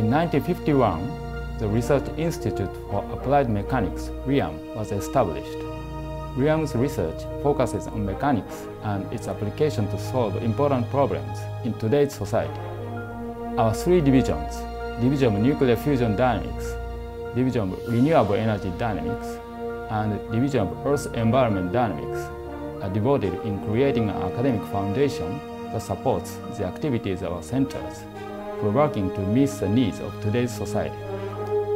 In 1951, the Research Institute for Applied Mechanics, RIAM, was established. RIAM's research focuses on mechanics and its application to solve important problems in today's society. Our three divisions, Division of Nuclear Fusion Dynamics, Division of Renewable Energy Dynamics, and Division of Earth Environment Dynamics, are devoted in creating an academic foundation that supports the activities of our centers working to meet the needs of today's society.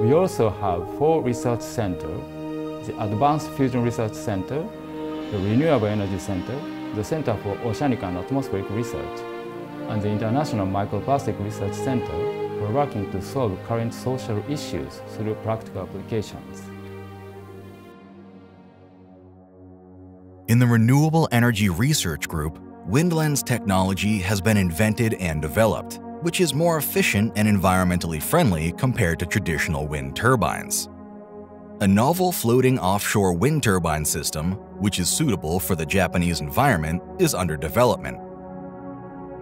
We also have four research centers, the Advanced Fusion Research Center, the Renewable Energy Center, the Center for Oceanic and Atmospheric Research, and the International Microplastic Research Center for working to solve current social issues through practical applications. In the Renewable Energy Research Group, WindLens technology has been invented and developed, which is more efficient and environmentally friendly compared to traditional wind turbines. A novel floating offshore wind turbine system, which is suitable for the Japanese environment, is under development.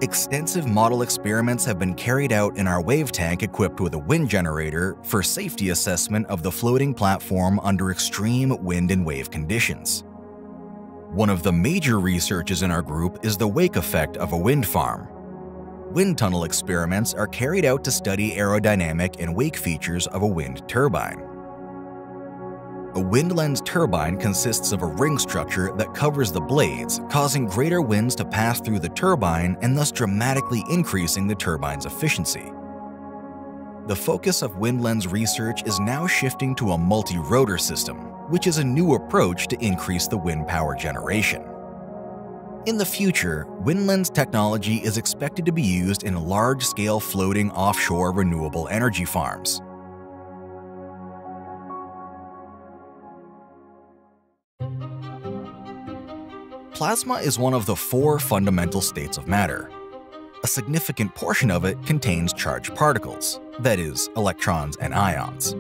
Extensive model experiments have been carried out in our wave tank equipped with a wind generator for safety assessment of the floating platform under extreme wind and wave conditions. One of the major researches in our group is the wake effect of a wind farm. Wind tunnel experiments are carried out to study aerodynamic and wake features of a wind turbine. A WindLens turbine consists of a ring structure that covers the blades, causing greater winds to pass through the turbine and thus dramatically increasing the turbine's efficiency. The focus of WindLens research is now shifting to a multi-rotor system, which is a new approach to increase the wind power generation. In the future, WindLens technology is expected to be used in large-scale floating offshore renewable energy farms. Plasma is one of the four fundamental states of matter. A significant portion of it contains charged particles, that is, electrons and ions.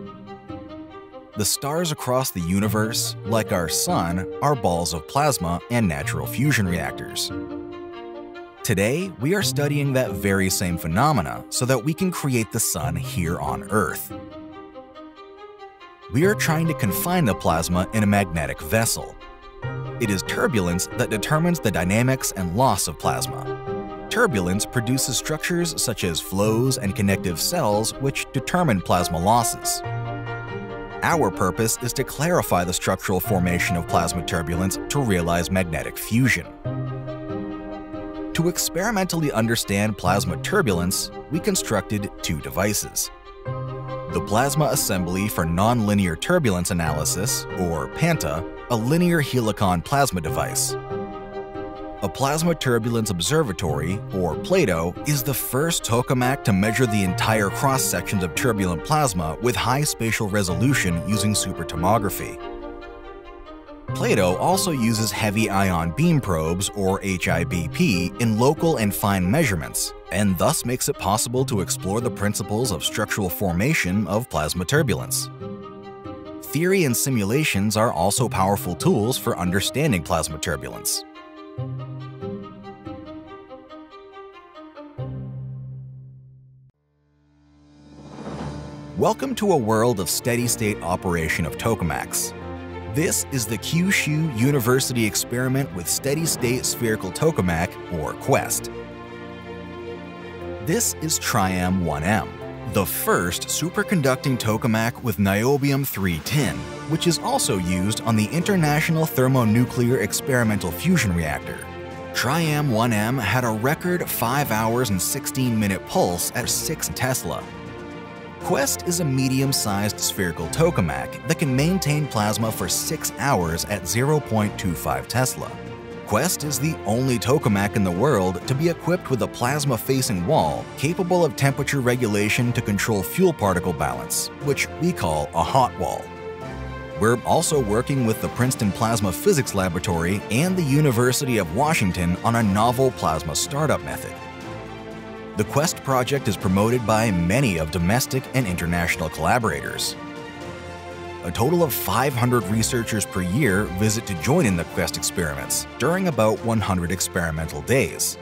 The stars across the universe, like our Sun, are balls of plasma and natural fusion reactors. Today, we are studying that very same phenomena so that we can create the Sun here on Earth. We are trying to confine the plasma in a magnetic vessel. It is turbulence that determines the dynamics and loss of plasma. Turbulence produces structures such as flows and connective cells which determine plasma losses. Our purpose is to clarify the structural formation of plasma turbulence to realize magnetic fusion. To experimentally understand plasma turbulence, we constructed two devices. The Plasma Assembly for Nonlinear Turbulence Analysis, or PANTA, a linear helicon plasma device, a Plasma Turbulence Observatory, or PLATO, is the first tokamak to measure the entire cross-sections of turbulent plasma with high spatial resolution using supertomography. PLATO also uses heavy ion beam probes, or HIBP, in local and fine measurements, and thus makes it possible to explore the principles of structural formation of plasma turbulence. Theory and simulations are also powerful tools for understanding plasma turbulence. Welcome to a world of steady-state operation of tokamaks. This is the Kyushu University experiment with steady-state spherical tokamak, or QUEST. This is Triam-1M, the first superconducting tokamak with niobium-3 tin, which is also used on the International Thermonuclear Experimental Fusion Reactor. Triam-1M had a record 5 hours and 16 minute pulse at 6 Tesla, Quest is a medium-sized spherical tokamak that can maintain plasma for 6 hours at 0.25 Tesla. Quest is the only tokamak in the world to be equipped with a plasma-facing wall capable of temperature regulation to control fuel particle balance, which we call a hot wall. We're also working with the Princeton Plasma Physics Laboratory and the University of Washington on a novel plasma startup method. The Quest project is promoted by many of domestic and international collaborators. A total of 500 researchers per year visit to join in the Quest experiments during about 100 experimental days.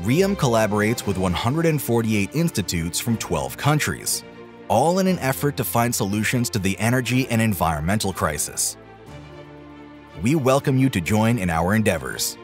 RIAM collaborates with 148 institutes from 12 countries, all in an effort to find solutions to the energy and environmental crisis. We welcome you to join in our endeavors.